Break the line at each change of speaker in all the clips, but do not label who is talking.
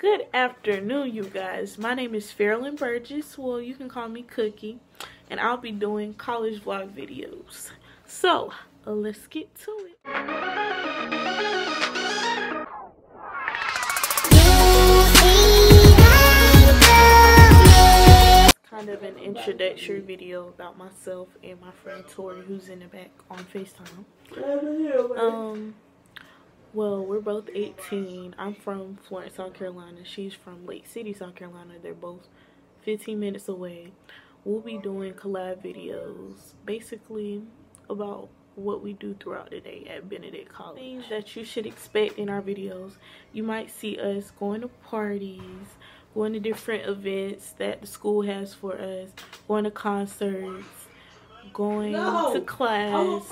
Good afternoon, you guys. My name is Fairlyn Burgess. Well, you can call me Cookie. And I'll be doing college vlog videos. So, uh, let's get to it. kind of an introductory video about myself and my friend Tori, who's in the back on FaceTime. Um, well, we're both 18. I'm from Florence, South Carolina. She's from Lake City, South Carolina. They're both 15 minutes away. We'll be doing collab videos, basically about what we do throughout the day at Benedict College. Things that you should expect in our videos. You might see us going to parties, going to different events that the school has for us, going to concerts, going no, to class,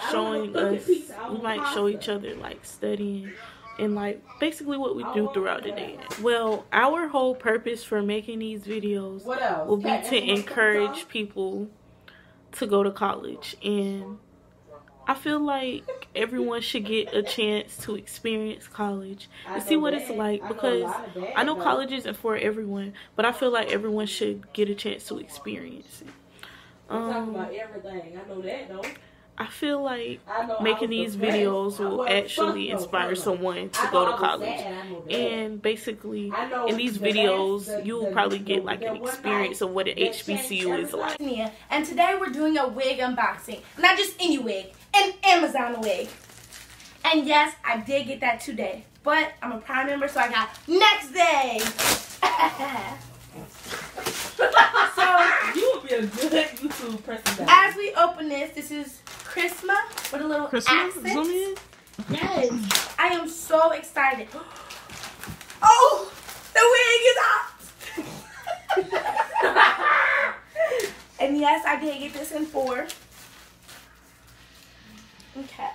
showing us, we might show each other like studying and like basically what we do throughout the day. Well, our whole purpose for making these videos will be to encourage people to go to college and I feel like everyone should get a chance to experience college and see what it's like because I know college isn't for everyone, but I feel like everyone should get a chance to experience it. Um, talking about everything. I know that though. I feel like making these videos will actually inspire someone to go to college. And basically, in these videos, you'll probably get like an experience of what an HBCU is like.
And today we're doing a wig unboxing. Not just any wig, an Amazon wig. And yes, I did get that today. But I'm a Prime member, so I got next day.
You will be a good YouTube person.
As we open this, this is Christmas with a little Christmas? accent. Zoom in. Yes. I am so excited. Oh, the wig is out. and yes, I did get this in four. Okay.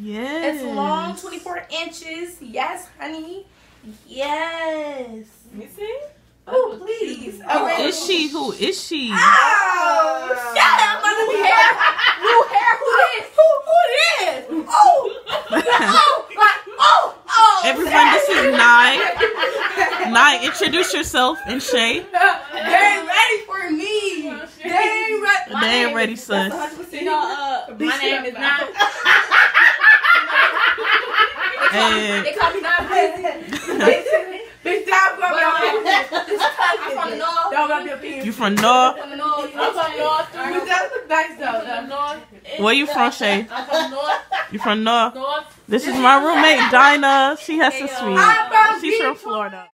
Yes.
It's long, 24 inches. Yes, honey. Yes.
You see?
Oh, please.
Who is she? Who is she?
Oh, shut up, mother. New hair. New hair. Who is? Who, who is? Oh. oh. oh. Oh.
Everyone, this is Nye. Nye, introduce yourself and Shay.
They ain't ready for me. They ain't ready.
They ain't ready, son.
You know, uh, my name is Nye.
Hey. They call me Nye. Big time from um, I'm from the north. Y'all got your opinion.
You from north?
I'm from north. I'm from north. But that look nice though. From north.
Where you from, Shay?
I'm from north.
You from north?
North.
This is my roommate, Dinah. She has to sweet. She's from Florida.